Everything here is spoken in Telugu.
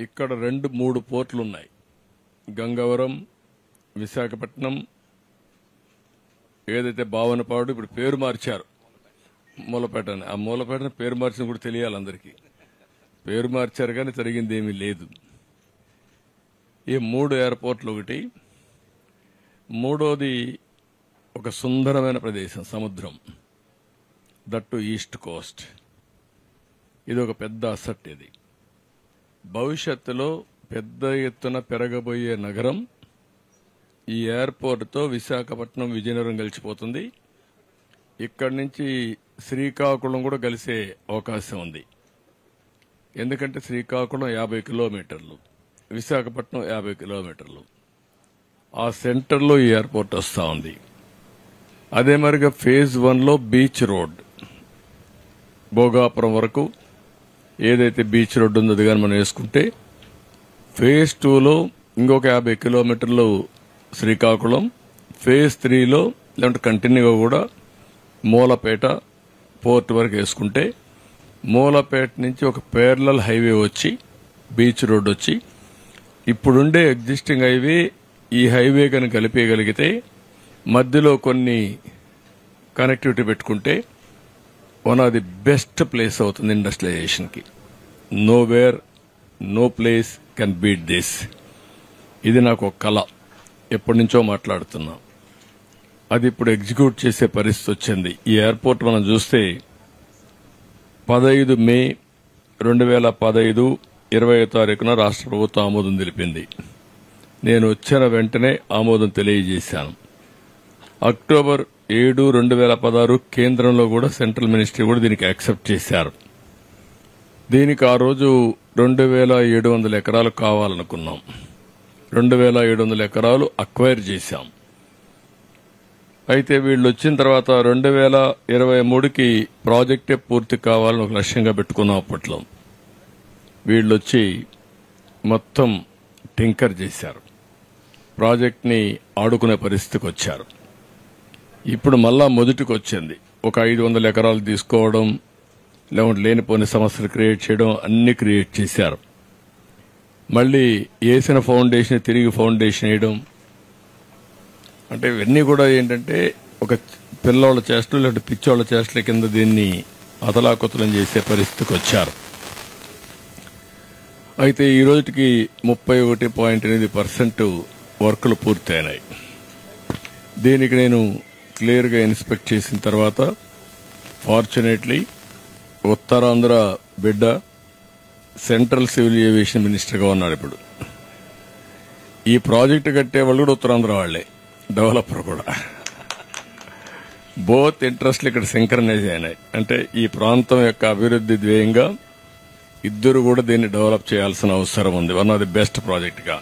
ఇక్కడ రెండు మూడు పోర్ట్లు ఉన్నాయి గంగవరం విశాఖపట్నం ఏదైతే భావనపాడు ఇప్పుడు పేరు మార్చారు. మూలపేట అని ఆ మూలపేటని పేరు మార్చిన కూడా తెలియాలి అందరికీ. పేరు మార్చారు కానీ జరిగింది ఏమీ లేదు. ఈ మూడు ఎయిర్పోర్ట్లు ఒకటి. మూడోది ఒక సుందరమైన ప్రదేశం సముద్రం. That east coast. ఇది ఒక పెద్ద అసట్ ఇది. భవిష్యత్తులో పెద్ద ఎత్తున పెరగబోయే నగరం ఈ ఎయిర్పోర్ట్తో విశాఖపట్నం విజయనగరం కలిసిపోతుంది. ఇక్కడి నుంచి శ్రీకాకుళం కూడా కలిసే అవకాశం ఉంది. ఎందుకంటే శ్రీకాకుళం యాభై కిలోమీటర్లు విశాఖపట్నం యాభై కిలోమీటర్లు. ఆ సెంటర్లో ఈ ఎయిర్పోర్ట్ వస్తూ ఉంది. అదే మరిగా ఫేజ్ వన్లో బీచ్ రోడ్ భోగాపురం వరకు ఏదైతే బీచ్ రోడ్డు ఉందో అది కానీ మనం వేసుకుంటే ఫేజ్ టూలో ఇంకొక యాభై కిలోమీటర్లు శ్రీకాకుళం ఫేజ్ త్రీలో లేదంటే కంటిన్యూగా కూడా మూలపేట పోర్ట్ వరకు వేసుకుంటే మూలపేట నుంచి ఒక పేర్లల్ హైవే వచ్చి బీచ్ రోడ్ వచ్చి ఇప్పుడుండే ఎగ్జిస్టింగ్ హైవే ఈ హైవే కనుక కలిపేయగలిగితే మధ్యలో కొన్ని కనెక్టివిటీ పెట్టుకుంటే one of the best place అవుతుంది ఇండస్ట్రియలైజేషన్కి nowhere no place can beat this ఇది నాకు ఒక కళ. ఎప్పటి నుంచో మాట్లాడుతున్నా. అది ఇప్పుడు ఎగ్జిక్యూట్ చేసే పరిస్థితి వచ్చింది. ఈ ఎయిర్పోర్ట్ మనం చూస్తే పదహైదు మే రెండు వేల పదహైదు ఇరవై తారీఖున రాష్ట్ర ప్రభుత్వం ఆమోదం తెలిపింది. నేను వచ్చిన వెంటనే ఆమోదం తెలియజేశాను. అక్టోబర్ ఏడు రెండు వేల పదహారు కేంద్రంలో కూడా సెంట్రల్ మినిస్ట్రీ కూడా దీనికి యాక్సెప్ట్ చేశారు. దీనికి ఆ రోజు రెండు వేల ఏడు వందల ఎకరాలు కావాలనుకున్నాం. రెండు వేల ఏడు వందల ఎకరాలు అక్వైర్ చేశాం. అయితే వీళ్ళు వచ్చిన తర్వాత రెండు వేల ఇరవై మూడుకి ప్రాజెక్టే పూర్తి కావాలని ఒక లక్ష్యంగా పెట్టుకున్నాం అప్పట్లో. వీళ్ళు వచ్చి మొత్తం టింకర్ చేశారు. ప్రాజెక్ట్ని ఆడుకునే పరిస్థితికి వచ్చారు. ఇప్పుడు మళ్ళా మొదటికి వచ్చింది ఒక ఐదు వందల ఎకరాలు తీసుకోవడం లేకుంటే లేనిపోని సమస్యలు క్రియేట్ చేయడం అన్ని క్రియేట్ చేశారు. మళ్ళీ వేసిన ఫౌండేషన్ తిరిగి ఫౌండేషన్ వేయడం. అంటే ఇవన్నీ కూడా ఏంటంటే ఒక పిల్లోళ్ళ చేష్టలు లేదంటే పిచ్చోళ్ళ చేష్టల కింద దీన్ని అతలాకుతలం చేసే పరిస్థితికి వచ్చారు. అయితే ఈ రోజుకి ముప్పై ఒకటి పాయింట్ ఎనిమిది పర్సెంట్ వర్కులు పూర్తయినాయి. దీనికి నేను క్లియర్గా ఇన్స్పెక్ట్ చేసిన తర్వాత ఫార్చునేట్లీ ఉత్తరాంధ్ర బిడ్డ సెంట్రల్ సివిల్ ఏవియేషన్ మినిస్టర్గా ఉన్నాడు ఇప్పుడు. ఈ ప్రాజెక్టు కట్టే వాళ్ళు కూడా ఉత్తరాంధ్ర వాళ్ళే డెవలపర్ కూడా. బోత్ ఇంట్రెస్ట్లు ఇక్కడ సింక్రనైజ్ అయినాయి. అంటే ఈ ప్రాంతం యొక్క అభివృద్ధి ధ్యేయంగా ఇద్దరు కూడా దీన్ని డెవలప్ చేయాల్సిన అవసరం ఉంది. One of the best ప్రాజెక్ట్గా